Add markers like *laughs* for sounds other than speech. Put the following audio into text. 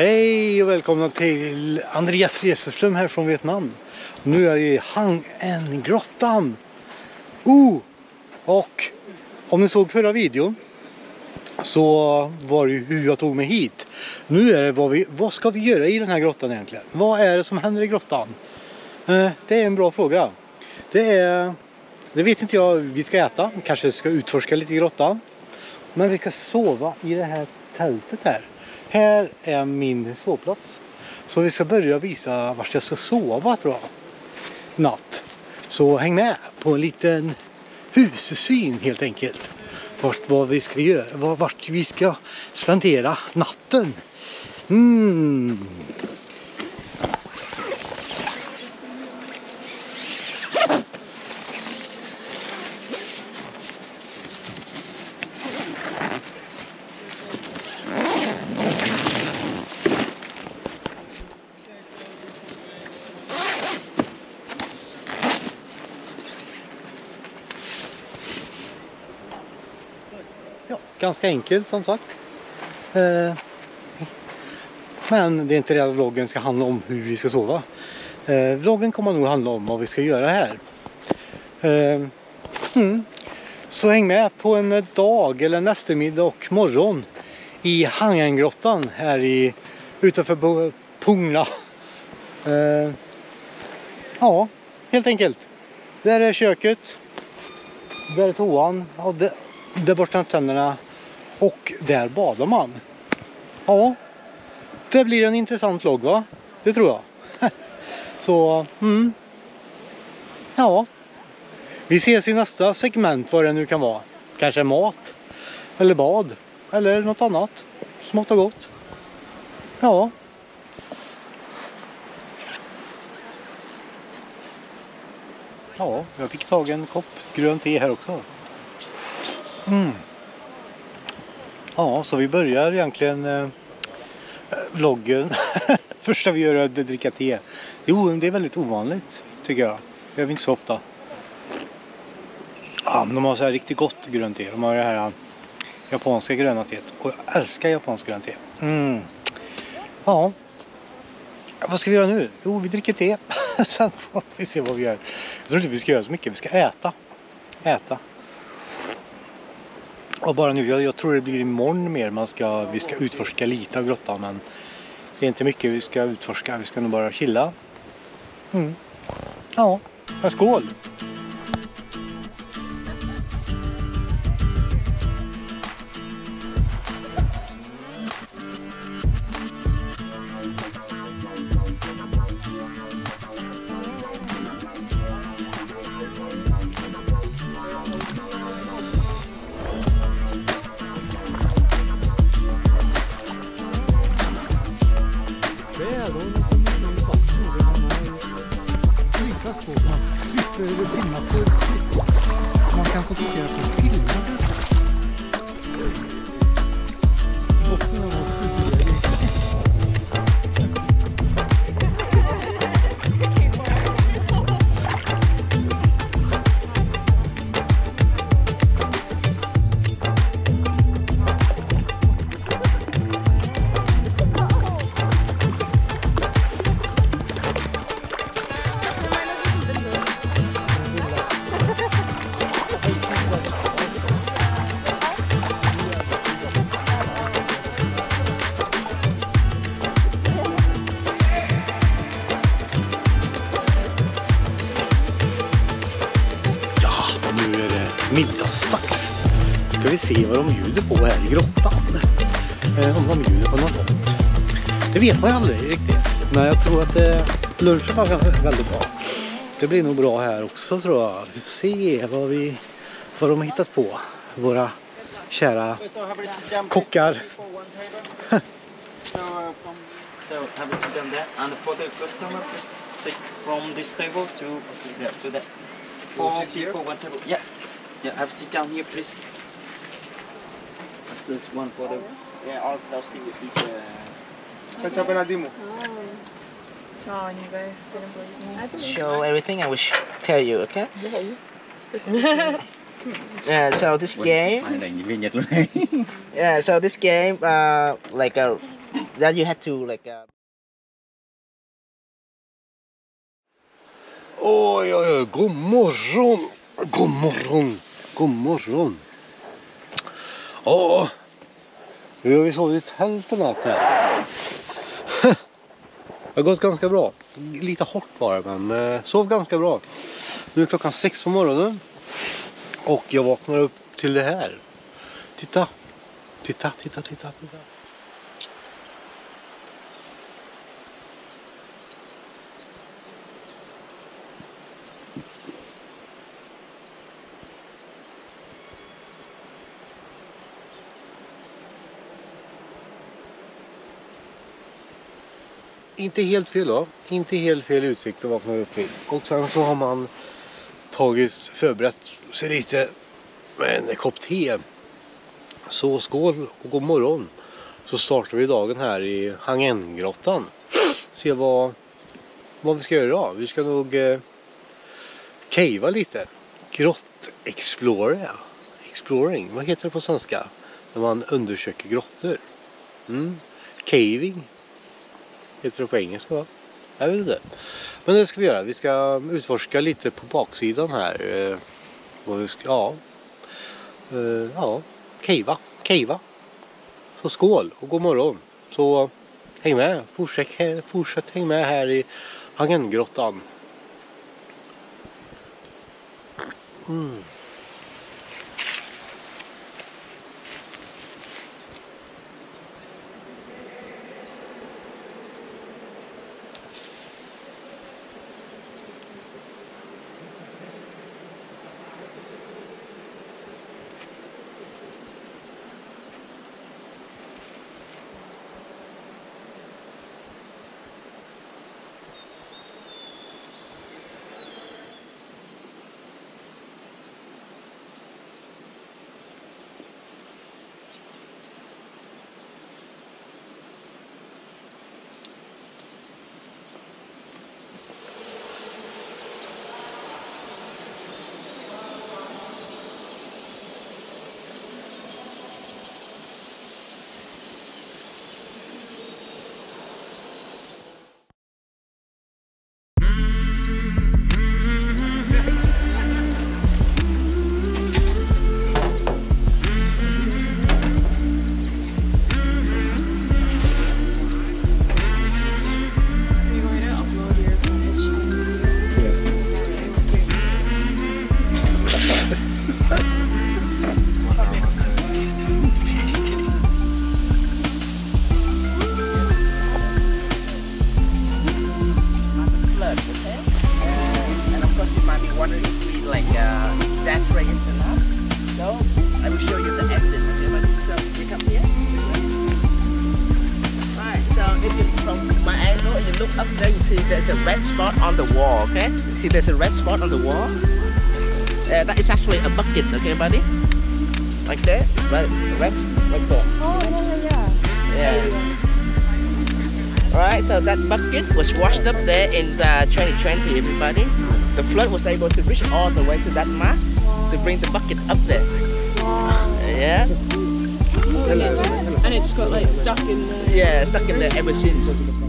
Hej och välkomna till Andreas Reseström här från Vietnam. Nu är jag i Hang En grottan. Oh! Och om ni såg förra videon så var det ju hur jag tog mig hit. Nu är det vad, vi, vad ska vi göra i den här grottan egentligen? Vad är det som händer i grottan? Eh, det är en bra fråga. Det är, det vet inte jag, vi ska äta, kanske ska utforska lite i grottan. Men vi ska sova i det här tältet här. Här är min sovplats. Så vi ska börja visa vart jag ska sova tror jag. Natt. Så häng med på en liten hussyn helt enkelt. Vart vad vi ska göra, vart vi ska spendera natten. Mm. Ganska enkelt som sagt. Eh, men det är inte det vloggen ska handla om hur vi ska sova. Eh, vloggen kommer nog handla om vad vi ska göra här. Eh, mm. Så häng med på en dag eller en eftermiddag och morgon i Hangengrottan här i, utanför Pungla. Eh, ja, helt enkelt. Där är köket. Där är toan. Och där, där borta tänderna. Och där badar man. Ja, det blir en intressant vlogg va? Det tror jag. *laughs* Så, mm. Ja. Vi ses i nästa segment vad det nu kan vara. Kanske mat. Eller bad. Eller något annat. Smått och gott. Ja. Ja, jag fick tag i en kopp grönt te här också. Mm. Ja, så vi börjar egentligen eh, vloggen. *laughs* Första vi gör är att dricka te. Jo, det är väldigt ovanligt tycker jag. Det gör vi inte så ofta. Ja, men de har så här riktigt gott grönt te. De har det här eh, japanska gröna teet. Och jag älskar japanskt grönt te. Mm. Ja. Vad ska vi göra nu? Jo, vi dricker te. *laughs* Sen får vi se vad vi gör. Jag tror inte vi ska göra så mycket. Vi ska äta. Äta. Och bara nu, jag, jag, tror det blir imorgon mer man ska, vi ska utforska lite av grottan men det är inte mycket vi ska utforska, vi ska nog bara chilla. Mm. Ja, men skål! Se vad de bjuder på här i grottan. Eh, om de bjuder på något gott. Det vet man ju aldrig riktigt. Men jag tror att eh, lunchen var väldigt bra. Det blir nog bra här också tror jag. Vi får se vad, vi, vad de har hittat på. Våra kära kockar. So, uh, from, so have it done that. And for the customer, please sit from this table to there to that. Four people, one table. Yeah, yeah. Have a sit down here, please. What's this one for the? Yeah, all plastic with each. Uh, Ja, you guys didn't believe me. show everything I will sh- tell you, okay? Yeah. *laughs* So this game. Yeah. So this game, uh, like a Then you had to like. Uh, Oj, oj, oj, god morgon! God morgon! God morgon! Ja, nu har vi sovit i tält en natt här. Det har gått ganska bra. Lite hårt bara, men eh, sov ganska bra. Nu är klockan sex på morgonen. Och jag vaknar upp till det här. Titta! Titta, titta, titta, titta. Inte helt fel då. Inte helt fel utsikt att vakna upp till. Och sen så har man tagit, förberett sig lite med en kopp te. Så skål och god morgon. Så startar vi dagen här i Hangengrottan. Se vad, vad vi ska göra idag. Vi ska nog eh, cavea lite. Grott. Exploring, vad heter det på svenska? När man undersöker grottor. Mm. Caving Heter det på engelska va? Jag vet inte. Men det ska vi göra. Vi ska utforska lite på baksidan här. Eh, och vi ska, ja. Eh, ja. Keiva. Keiva. Så skål och god morgon. Så häng med. Fortsätt, fortsätt häng med här i Hangengrottan. Mm. There's a red spot on the wall, okay? See there's a red spot on the wall? Uh, that is actually a bucket, okay, buddy? Like that, right, right, like that. Oh, yeah, yeah, Yeah. yeah. Alright, so that bucket was washed up there in uh, 2020, everybody. The flood was able to reach all the way to that mark to bring the bucket up there. Wow. Yeah? And it's got like stuck in there. Yeah, stuck in there ever since.